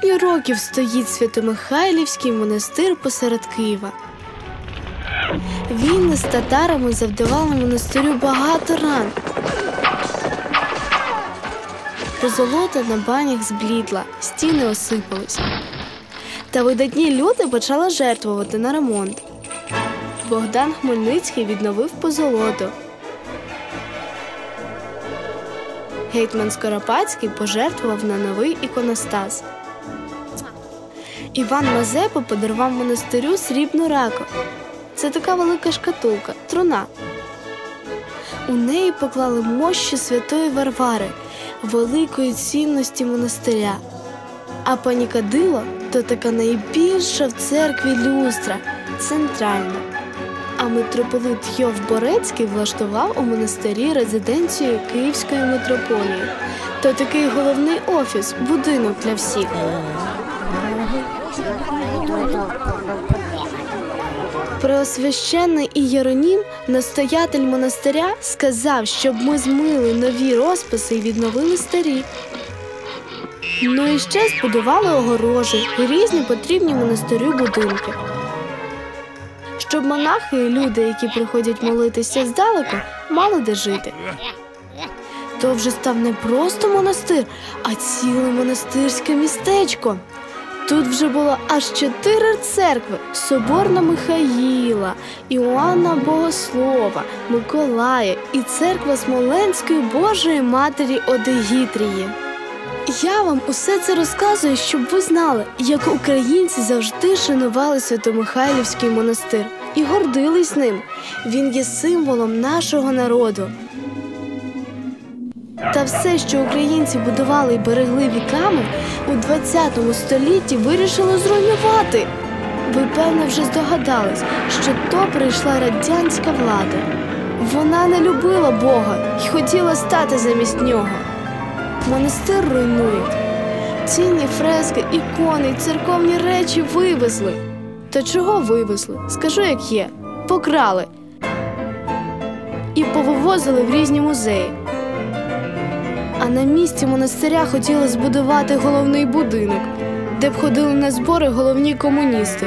сотні років стоїть Святомихайлівський монастир посеред Києва. Війни з татарами завдавали монастирю багато ран. Позолота на банях зблідла, стіни осипались. Та видатні люди почали жертвувати на ремонт. Богдан Хмельницький відновив позолоту. Гетьман Скоропадський пожертвував на новий іконостас. Іван Мазепа подарував монастирю срібну раку. Це така велика шкатулка, труна. У неї поклали мощі святої Варвари, великої цінності монастиря. А панікадило то така найбільша в церкві люстра, центральна. А митрополит Йов Борецький влаштував у монастирі резиденцію Київської митрополії. То такий головний офіс, будинок для всіх. Преосвященний Ієронім, настоятель монастиря, сказав, щоб ми змили нові розписи і відновили старі. Ну і ще збудували огорожі і різні потрібні монастирю будинки. Щоб монахи і люди, які приходять молитися здалеку, мали де жити. То вже став не просто монастир, а ціле монастирське містечко. Тут вже було аж чотири церкви: Соборна Михаїла, Іоанна Богослова, Миколая і церква Смоленської Божої Матері Одегітрії. Я вам усе це розказую, щоб ви знали, як українці завжди шанували Святомихайлівський монастир і гордились ним. Він є символом нашого народу. Та все, що українці будували і берегли віками, у 20 столітті вирішили зруйнувати. Ви, певно, вже здогадались, що то прийшла радянська влада. Вона не любила Бога і хотіла стати замість нього. Монастир руйнують. Цінні фрески, ікони, церковні речі вивезли. Та чого вивезли? Скажу, як є. Покрали і повивозили в різні музеї. А на місці монастиря хотіли збудувати головний будинок, де б ходили на збори головні комуністи.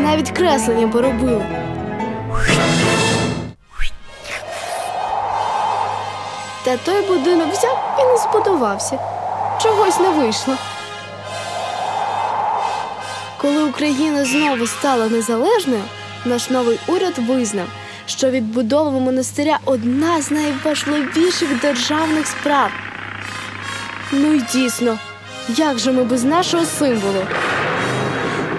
Навіть креслення поробили. Та той будинок взяв і не збудувався. Чогось не вийшло. Коли Україна знову стала незалежною, наш новий уряд визнав, що відбудова монастиря одна з найважливіших державних справ. Ну й дійсно, як же ми без нашого символу?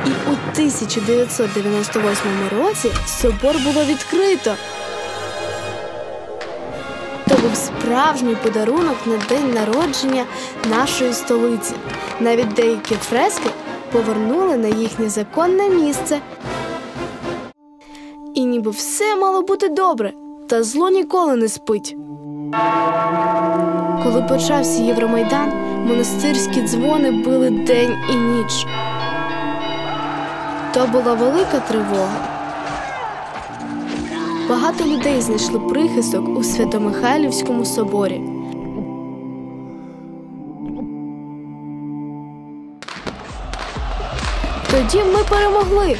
І у 1998 році собор було відкрито. То був справжній подарунок на день народження нашої столиці. Навіть деякі фрески повернули на їхнє законне місце. Ніби все мало бути добре, та зло ніколи не спить. Коли почався Євромайдан, монастирські дзвони били день і ніч. То була велика тривога. Багато людей знайшли прихисток у Святомихайлівському соборі. Тоді ми перемогли.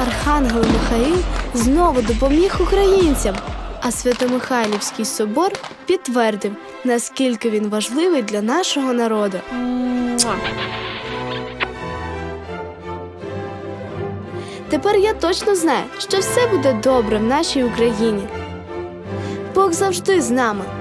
Архангел Михаїл знову допоміг українцям, а Святомихайлівський собор підтвердив, наскільки він важливий для нашого народу. Тепер я точно знаю, що все буде добре в нашій Україні. Бог завжди з нами.